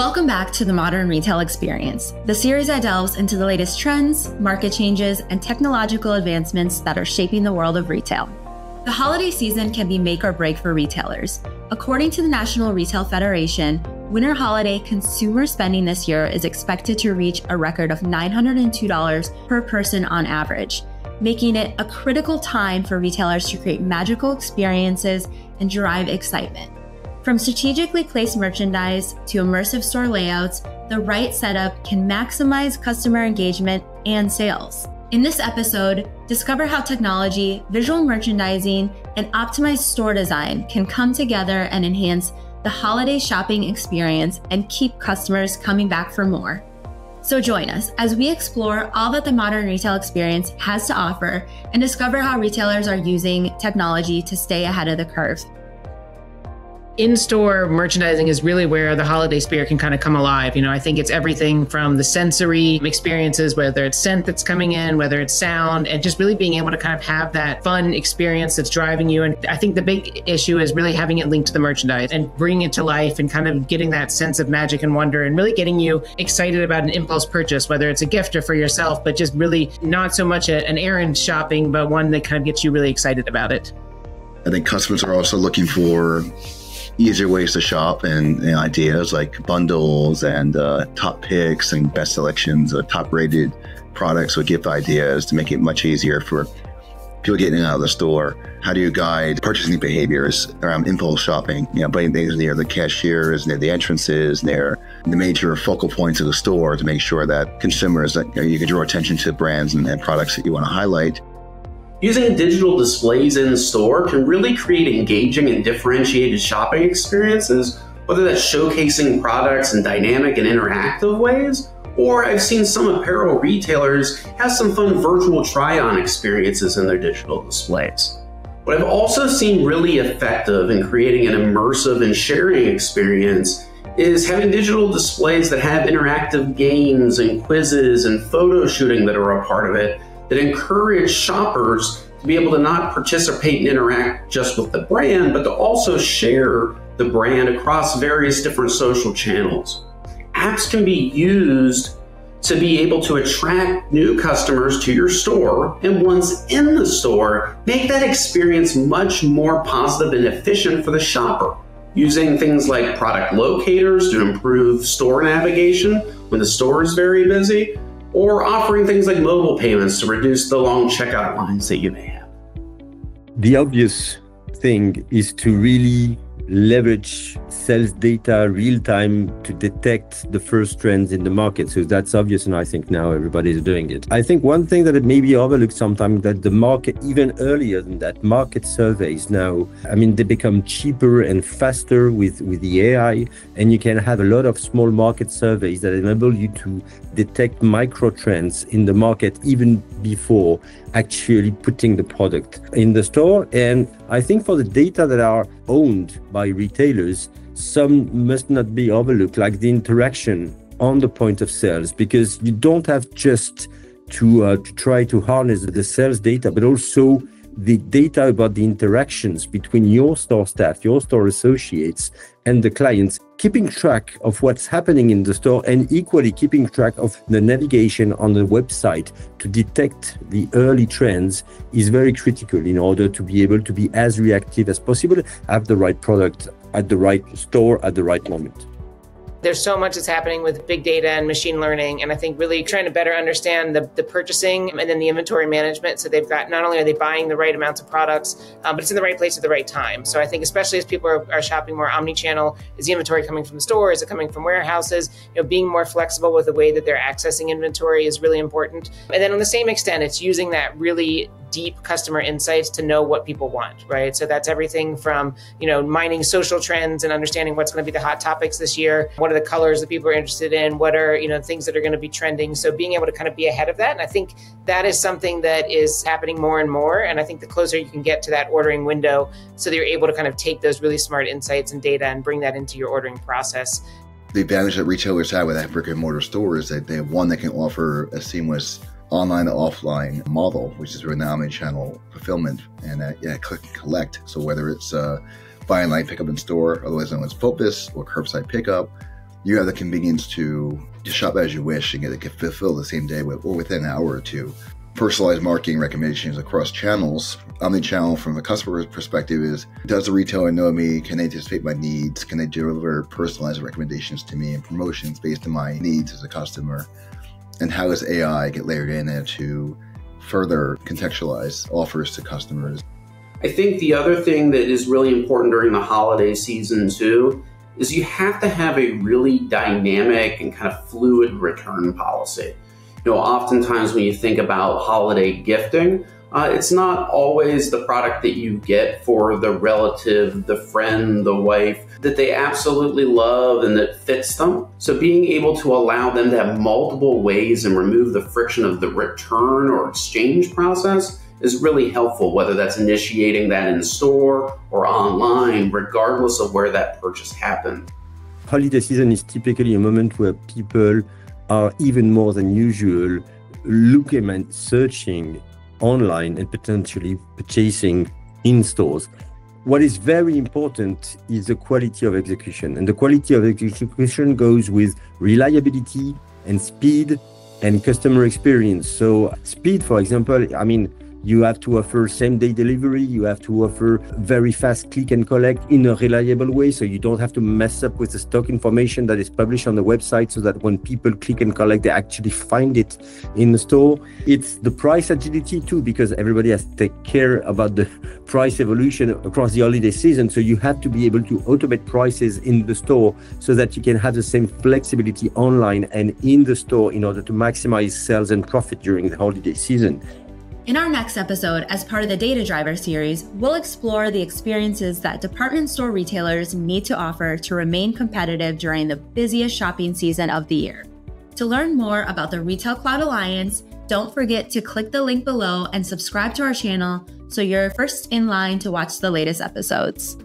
Welcome back to the Modern Retail Experience, the series that delves into the latest trends, market changes, and technological advancements that are shaping the world of retail. The holiday season can be make or break for retailers. According to the National Retail Federation, winter holiday consumer spending this year is expected to reach a record of $902 per person on average, making it a critical time for retailers to create magical experiences and drive excitement. From strategically placed merchandise to immersive store layouts, the right setup can maximize customer engagement and sales. In this episode, discover how technology, visual merchandising, and optimized store design can come together and enhance the holiday shopping experience and keep customers coming back for more. So join us as we explore all that the modern retail experience has to offer and discover how retailers are using technology to stay ahead of the curve in-store merchandising is really where the holiday spirit can kind of come alive. You know, I think it's everything from the sensory experiences, whether it's scent that's coming in, whether it's sound, and just really being able to kind of have that fun experience that's driving you. And I think the big issue is really having it linked to the merchandise and bringing it to life and kind of getting that sense of magic and wonder and really getting you excited about an impulse purchase, whether it's a gift or for yourself, but just really not so much a, an errand shopping, but one that kind of gets you really excited about it. I think customers are also looking for easier ways to shop and, and ideas like bundles and uh, top picks and best selections, uh, top rated products or gift ideas to make it much easier for people getting out of the store. How do you guide purchasing behaviors around impulse shopping? You know, putting things near the cashiers, near the entrances, near the major focal points of the store to make sure that consumers, that you, know, you can draw attention to brands and, and products that you want to highlight Using digital displays in store can really create engaging and differentiated shopping experiences, whether that's showcasing products in dynamic and interactive ways, or I've seen some apparel retailers have some fun virtual try on experiences in their digital displays. What I've also seen really effective in creating an immersive and sharing experience is having digital displays that have interactive games and quizzes and photo shooting that are a part of it that encourage shoppers to be able to not participate and interact just with the brand, but to also share the brand across various different social channels. Apps can be used to be able to attract new customers to your store, and once in the store, make that experience much more positive and efficient for the shopper. Using things like product locators to improve store navigation when the store is very busy, or offering things like mobile payments to reduce the long checkout lines that you may have. The obvious thing is to really leverage sales data real time to detect the first trends in the market. So that's obvious, and I think now everybody is doing it. I think one thing that it may be overlooked sometimes that the market, even earlier than that, market surveys now, I mean, they become cheaper and faster with, with the AI, and you can have a lot of small market surveys that enable you to detect micro trends in the market even before actually putting the product in the store. And I think for the data that are owned by retailers, some must not be overlooked, like the interaction on the point of sales, because you don't have just to, uh, to try to harness the sales data, but also the data about the interactions between your store staff, your store associates, and the clients, keeping track of what's happening in the store and equally keeping track of the navigation on the website to detect the early trends is very critical in order to be able to be as reactive as possible, have the right product at the right store at the right moment. There's so much that's happening with big data and machine learning, and I think really trying to better understand the, the purchasing and then the inventory management. So they've got not only are they buying the right amounts of products, um, but it's in the right place at the right time. So I think especially as people are, are shopping more omni-channel, is the inventory coming from the store? Is it coming from warehouses? You know, being more flexible with the way that they're accessing inventory is really important. And then on the same extent, it's using that really deep customer insights to know what people want, right? So that's everything from, you know, mining social trends and understanding what's going to be the hot topics this year. What are the colors that people are interested in? What are, you know, things that are going to be trending? So being able to kind of be ahead of that. And I think that is something that is happening more and more. And I think the closer you can get to that ordering window so that you're able to kind of take those really smart insights and data and bring that into your ordering process. The advantage that retailers have with that brick and mortar store is that they have one that can offer a seamless online to offline model, which is really an omni-channel fulfillment and uh, yeah, click and collect. So whether it's uh, buy online, pick up in store, otherwise known as BOPIS, or curbside pickup, you have the convenience to, shop as you wish and get it fulfilled the same day or within an hour or two. Personalized marketing recommendations across channels. Omnichannel, from a customer perspective, is does the retailer know me? Can they anticipate my needs? Can they deliver personalized recommendations to me and promotions based on my needs as a customer? And how does AI get layered in there to further contextualize offers to customers? I think the other thing that is really important during the holiday season, too, is you have to have a really dynamic and kind of fluid return policy. You know, oftentimes when you think about holiday gifting, uh, it's not always the product that you get for the relative, the friend, the wife that they absolutely love and that fits them. So, being able to allow them to have multiple ways and remove the friction of the return or exchange process is really helpful, whether that's initiating that in store or online, regardless of where that purchase happened. Holiday season is typically a moment where people are even more than usual looking and searching online and potentially purchasing in stores. What is very important is the quality of execution. And the quality of execution goes with reliability and speed and customer experience. So, speed, for example, I mean, you have to offer same day delivery. You have to offer very fast click and collect in a reliable way. So you don't have to mess up with the stock information that is published on the website so that when people click and collect, they actually find it in the store. It's the price agility too, because everybody has to take care about the price evolution across the holiday season. So you have to be able to automate prices in the store so that you can have the same flexibility online and in the store in order to maximize sales and profit during the holiday season. In our next episode, as part of the Data Driver series, we'll explore the experiences that department store retailers need to offer to remain competitive during the busiest shopping season of the year. To learn more about the Retail Cloud Alliance, don't forget to click the link below and subscribe to our channel so you're first in line to watch the latest episodes.